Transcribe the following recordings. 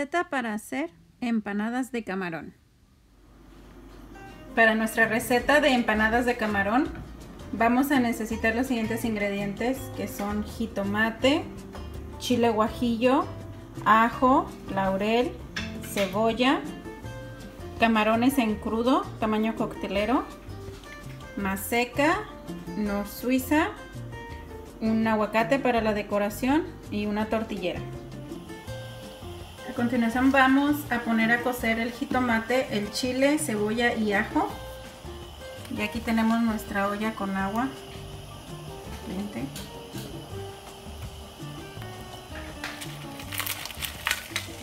Receta para hacer empanadas de camarón. Para nuestra receta de empanadas de camarón vamos a necesitar los siguientes ingredientes que son jitomate, chile guajillo, ajo, laurel, cebolla, camarones en crudo, tamaño coctelero, maseca, nor suiza, un aguacate para la decoración y una tortillera. Continuación vamos a poner a cocer el jitomate, el chile, cebolla y ajo. Y aquí tenemos nuestra olla con agua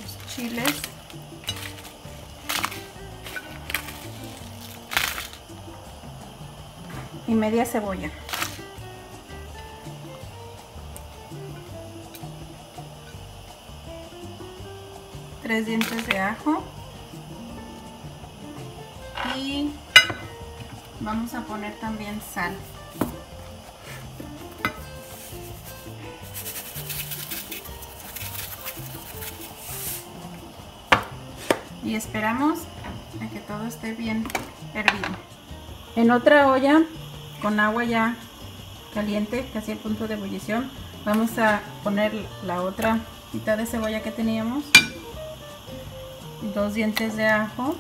Los chiles. Y media cebolla. Tres dientes de ajo y vamos a poner también sal. Y esperamos a que todo esté bien hervido. En otra olla con agua ya caliente, casi al punto de ebullición, vamos a poner la otra mitad de cebolla que teníamos dos dientes de ajo,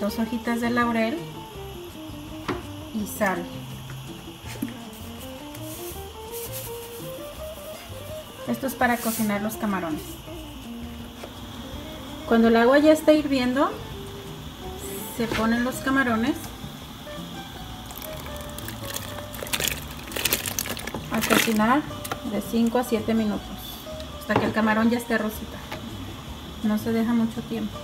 dos hojitas de laurel y sal. Esto es para cocinar los camarones. Cuando el agua ya está hirviendo, se ponen los camarones a cocinar de 5 a 7 minutos hasta que el camarón ya esté rosita no se deja mucho tiempo.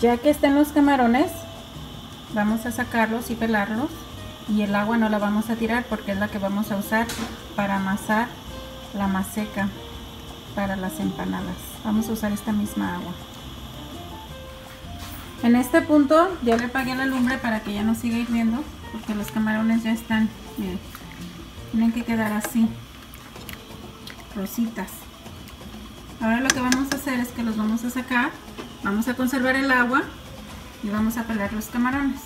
Ya que estén los camarones vamos a sacarlos y pelarlos y el agua no la vamos a tirar porque es la que vamos a usar para amasar la maseca para las empanadas. Vamos a usar esta misma agua. En este punto ya le apagué la lumbre para que ya no siga hirviendo porque los camarones ya están miren, tienen que quedar así rositas Ahora lo que vamos a hacer es que los vamos a sacar, vamos a conservar el agua y vamos a pelar los camarones.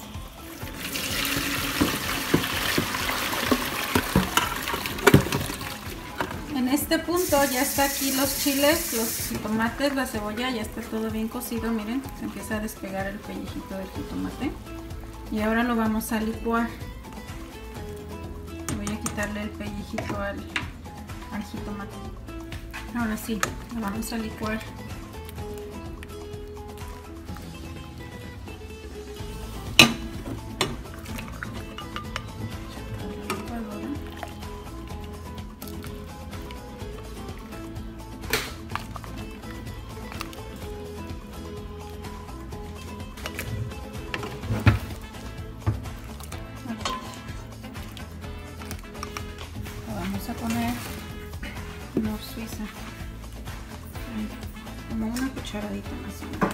En este punto ya está aquí los chiles, los tomates, la cebolla, ya está todo bien cocido, miren, se empieza a despegar el pellejito del jitomate. Y ahora lo vamos a licuar. Voy a quitarle el pellejito al jitomate. Ahora sí, lo vamos a licuar. Como una cucharadita más o menos.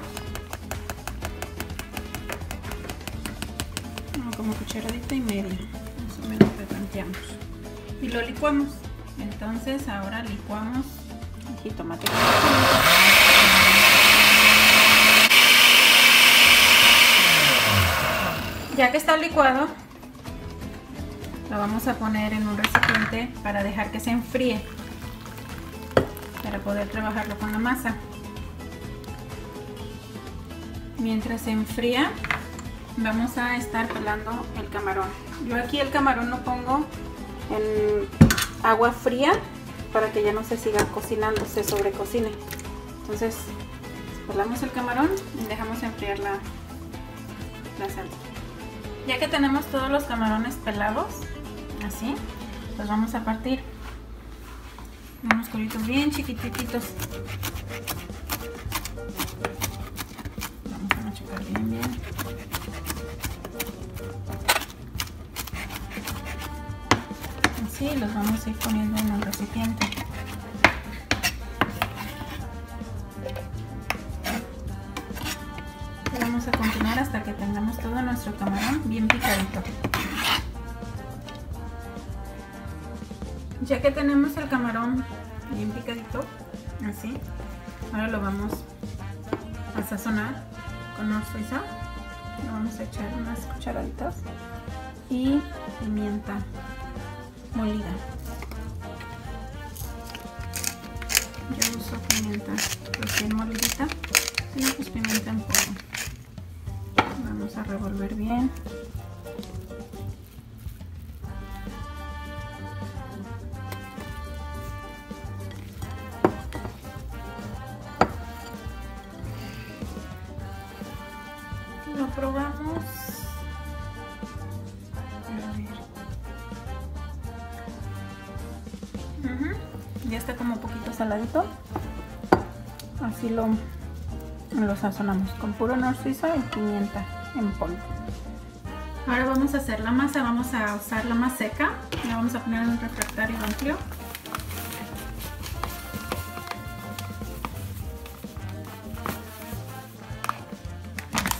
Como cucharadita y media más o menos replanteamos y lo licuamos. Entonces ahora licuamos el jitomate ya que está licuado lo vamos a poner en un recipiente para dejar que se enfríe para poder trabajarlo con la masa. Mientras se enfría, vamos a estar pelando el camarón. Yo aquí el camarón lo pongo en agua fría para que ya no se siga cocinando, se sobrecocine. Entonces, pelamos el camarón y dejamos enfriar la, la sal. Ya que tenemos todos los camarones pelados, así, los vamos a partir unos colitos bien chiquititos. Vamos a machucar bien bien. Así los vamos a ir poniendo en el recipiente. Y vamos a continuar hasta que tengamos todo nuestro camarón bien picadito ya que tenemos el camarón bien picadito, así. Ahora lo vamos a sazonar con suiza. Le vamos a echar unas cucharaditas y pimienta molida. Yo uso pimienta recién molidita, no pues pimienta en polvo. Vamos a revolver bien. Saladito. Así lo, lo sazonamos con puro narciso y pimienta en polvo. Ahora vamos a hacer la masa. Vamos a usar la más seca. La vamos a poner en un refractario amplio.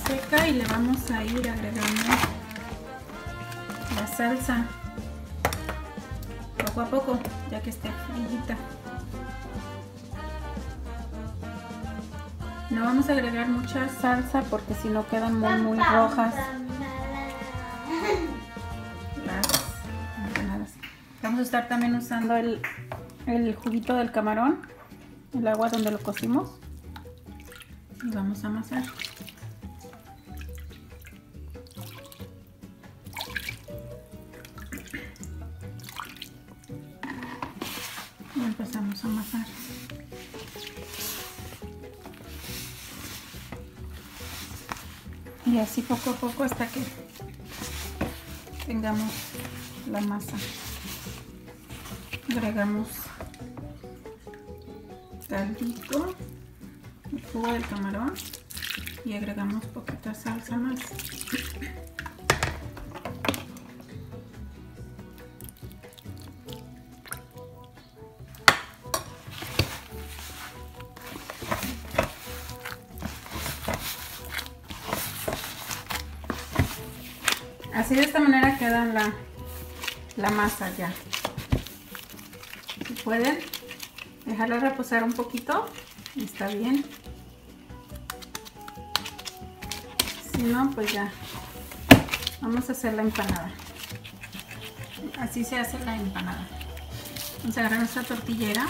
seca y le vamos a ir agregando la salsa poco a poco ya que esté frillita no vamos a agregar mucha salsa porque si no quedan muy muy rojas. Las vamos a estar también usando el, el juguito del camarón el agua donde lo cocimos. Y vamos a amasar. Y empezamos a amasar. Y así poco a poco hasta que tengamos la masa. Agregamos caldito, el jugo del camarón y agregamos poquita salsa más. Así de esta manera queda la, la masa ya. Si pueden dejarla reposar un poquito, está bien. Si no, pues ya vamos a hacer la empanada. Así se hace la empanada. Vamos a agarrar nuestra tortillera.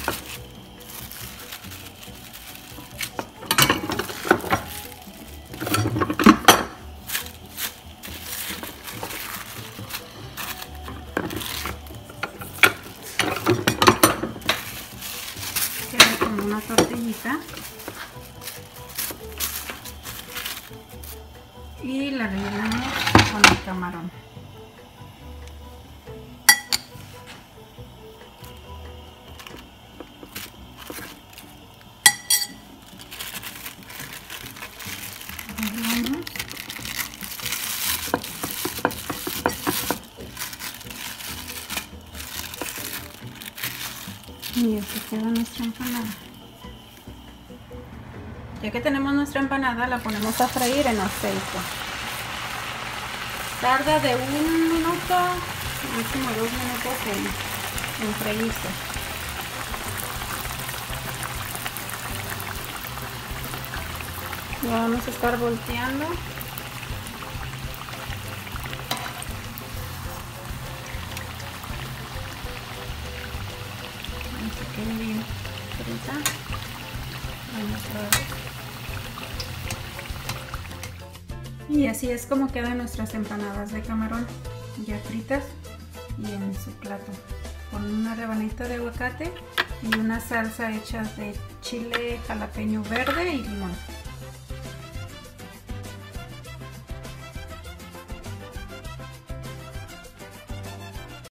Tortillita. Y la rellenamos con el camarón. Y así queda nuestra empanada ya que tenemos nuestra empanada, la ponemos a freír en aceite. Tarda de un minuto, máximo dos minutos en, en freírse. Vamos a estar volteando. Vamos a que bien frita. Y así es como quedan nuestras empanadas de camarón ya fritas y en su plato con una rebanita de aguacate y una salsa hecha de chile jalapeño verde y limón.